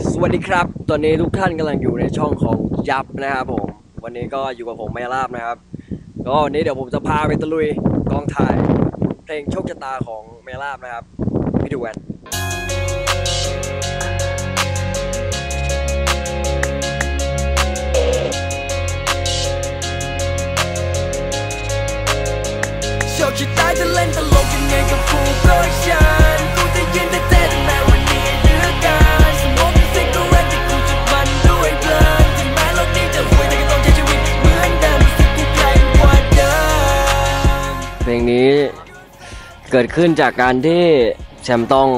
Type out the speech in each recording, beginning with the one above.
สวัสดีครับ ตอนนี้ทุกท่านกำลังอยู่ในช่องของยับนะครับผม วันนี้ก็อยู่กับผมแม่ลาบนะครับ ก็วันนี้เดี๋ยวผมจะพาไปตะลุยกองถ่าย เพลงโชคชะตาของแม่ลาบนะครับไปดูกันโชคชะตาจะเล่นตลกยังไงกับกูก็ฉันกูจะยืนแต่เต้นแม้ เกิดขึ้นจากการที่แชมป์ต้อง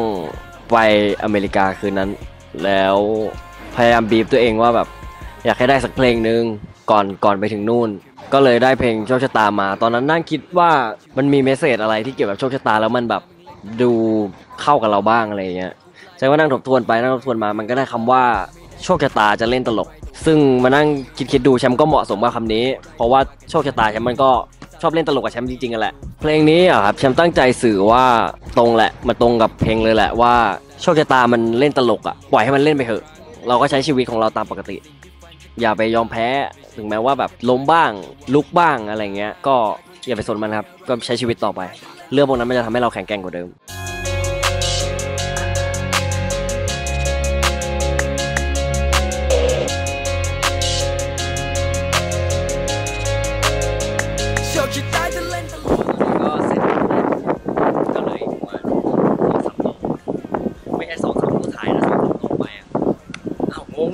ไปอเมริกาคืนนั้น แล้วพยายามบีบตัวเองว่าแบบอยากให้ได้สักเพลงหนึ่งก่อนก่อนไปถึงนู่น ก็เลยได้เพลงโชคชะตามา ตอนนั้นนั่งคิดว่ามันมีเมสเซจอะไรที่เกี่ยวกับโชคชะตาแล้วมันแบบดูเข้ากับเราบ้างอะไรเงี้ยใช่ว่านั่งทบทวนไปนั่งทบทวนมา มันก็ได้คำว่าโชคชะตาจะเล่นตลก ซึ่งมานั่งคิดคิดดูแชมป์ก็เหมาะสมกับคำนี้ เพราะว่าโชคชะตาแชมป์มันก็ชอบเล่นตลกกับแชมป์จริงๆกันแหละ เพลงนี้อะครับแชมป์ตั้งใจสื่อว่าตรงแหละมาตรงกับเพลงเลยแหละว่าโชคชะตามันเล่นตลกอะปล่อยให้มันเล่นไปเถอะ เราก็ใช้ชีวิตของเราตามปกติ อย่าไปยอมแพ้ถึงแม้ว่าแบบล้มบ้างลุกบ้างอะไรเงี้ย ก็อย่าไปสนมันครับก็ใช้ชีวิตต่อไป เรื่องพวกนั้นมันจะทำให้เราแข็งแกร่งกว่าเดิม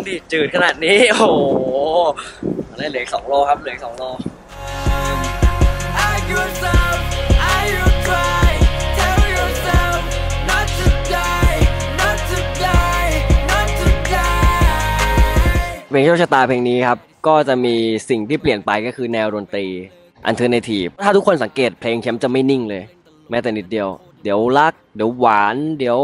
ดิจืดขนาดนี้ โอ้โหตอนนี้เหลืออีกสองโลครับ เหลืออีกสองโล Ask yourself, are you try? Tell yourself not to die, not to die, not to die. เพลงโชคชะตาเพลงนี้ครับ ก็จะมีสิ่งที่เปลี่ยนไปก็คือแนวดนตรี alternative ถ้าทุกคนสังเกตเพลงแชมป์จะไม่นิ่งเลย แม้แต่นิดเดียว เดี๋ยวรัก เดี๋ยวหวาน เดี๋ยว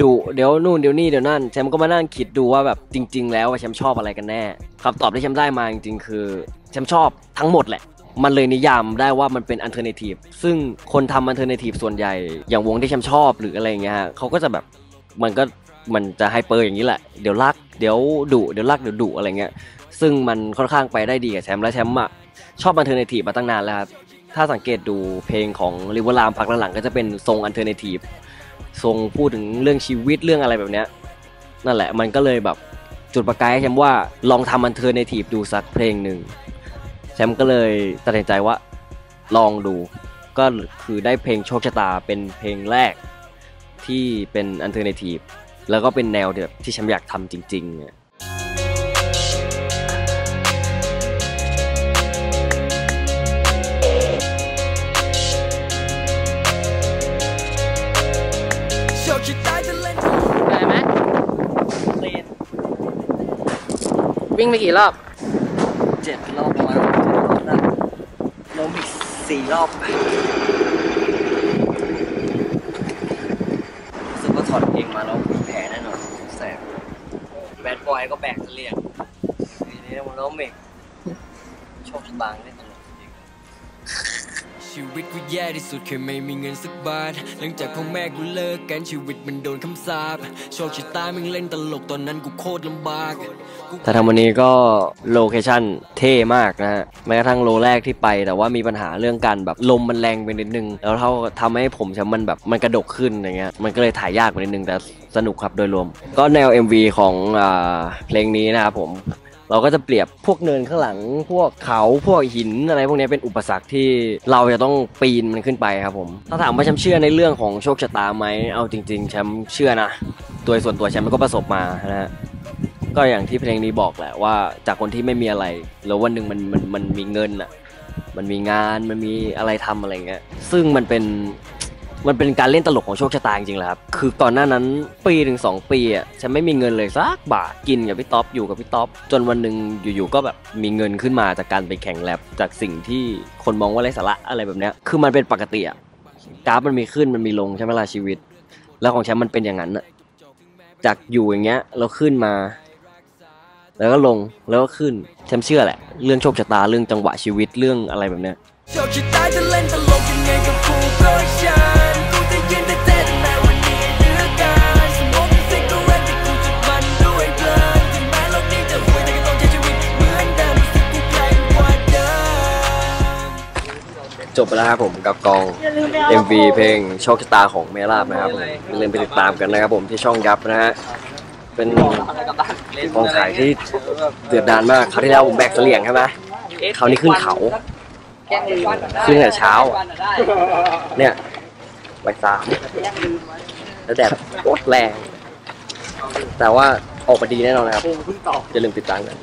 ดุเดี๋ยวนู่นเดี๋ยวนี่เดี๋ยวนั่นแชมป์ก็มานั่งคิดดูว่าแบบจริง ๆ แล้วว่าแชมป์ชอบอะไรกันแน่คำตอบที่แชมป์ได้มาจริงๆคือแชมป์ชอบทั้งหมดแหละ มันเลยนิยามได้ว่ามันเป็น alternative ซึ่งคนทำ alternative ส่วนใหญ่ อย่างวงที่แชมป์ชอบหรืออะไรเงี้ยฮะเขาก็จะแบบมันก็มันจะ hyper อย่างนี้แหละ เดี๋ยวรัก เดี๋ยวดุเดี๋ยวรักเดี๋ยวดุอะไรเงี้ย ซึ่งมันค่อนข้างไปได้ดีกับแชมป์และแชมป์อะชอบ alternative มาตั้งนานแล้วครับ ถ้าสังเกตดูเพลงของริเวอร์ลามพักหลังๆก็จะเป็นทรง alternative ทรงพูดถึงเรื่องชีวิตเรื่องอะไรแบบเนี้ยนั่นแหละมันก็เลยแบบจุดประกายให้แชมป์ว่าลองทำ alternative ดูสักเพลงหนึ่งแชมป์ก็เลยตัดสินใจว่าลองดู ก็คือได้เพลงโชคชะตาเป็นเพลงแรกที่เป็น alternative แล้วก็เป็นแนวแบบที่แชมป์อยากทำจริงๆอะโวิ่งไปกี่รอบเจ็ดรอบประมาณเจ็ดรอบนะล้มอีกสี่รอบรู้สึกว่าถอดเองมาแล้วมีแผลแน่นอนแสบแบดบอยก็แบกเรียงทีนี้มันล้มอีกโชคชะตาเล่นตลกจริงชีวิตกูแย่ที่สุดเคยไม่มีเงินสักบาท หลังจากพ่อแม่กูเลิกกันชีวิตมันโดนคำสาปโชคชะตามึงเล่นตลกตอนนั้นกูโคตรลำบาก กูแต่ทำวันนี้ก็โลเคชั่นเท่มากนะฮะแม้กระทั่งโลแรกที่ไป แต่ว่ามีปัญหาเรื่องการแบบลมมันแรงไปนิดนึง แล้วเท่าทำให้ผมฉันมันแบบมันกระดกขึ้นอย่างเงี้ยมันก็เลยถ่ายยากไปนิดนึงแต่สนุกครับโดยรวม ก็แนว MV ของอเพลงนี้นะครับผมเราก็จะเปรียบพวกเนินข้างหลัง พวกเขาพวกหินอะไรพวกนี้เป็นอุปสรรคที่เราจะต้องปีนมันขึ้นไปครับผม ถ้าถามว่าแชมป์เชื่อในเรื่องของโชคชะตาไหมเอาจริง ๆ แชมป์เชื่อนะโดยส่วนตัวแชมป์ก็ประสบมานะฮะ ก็อย่างที่เพลงนี้บอกแหละว่าจากคนที่ไม่มีอะไร แล้ววันหนึ่งมันมันมันมีเงินอะ มันมีงานมันมีอะไรทำอะไรเงี้ย ซึ่งมันเป็นมันเป็นการเล่นตลกของโชคชะตาจริงๆแหละครับ คือก่อนหน้านั้นปีถึงสองปีอะฉันไม่มีเงินเลยสักบาทกินกับพี่ท็อปอยู่กับพี่ท็อปจนวันหนึ่งอยู่ๆก็แบบมีเงินขึ้นมาจากการไปแข่งแลบจากสิ่งที่คนมองว่าไร้สาระอะไรแบบเนี้ย คือมันเป็นปกติอะกราฟมันมีขึ้นมันมีลงใช่ไหมล่ะชีวิต แล้วของแชมป์มันเป็นอย่างนั้นอะจากอยู่อย่างเงี้ยเราขึ้นมา แล้วก็ลงแล้วก็ขึ้นแชมเชื่อแหละ เรื่องโชคชะตาเรื่องจังหวะชีวิตเรื่องอะไรแบบเนี้ยจบได้แม้วัรันด้แมลกนี้วกองเอนมว่เครับผมกับกอง MV เพลงโชคชะตาของเมล่านะครับอย่าลืมไปติดตามกันนะครับผมที่ช่องยับนะฮะ เป็นกองถ่ายที่เดือดดานมากคราวที่แล้วผมแบกเสลี่ยงใช่ไหมคราวนี้ขึ้นเขาขึ้นแต่เช้าอะเนี่ยบ่ายสามแล้วแดดโคตรแรง แต่ว่าออกมาดีแน่นอนนะครับอย่าลืมติดตามกัน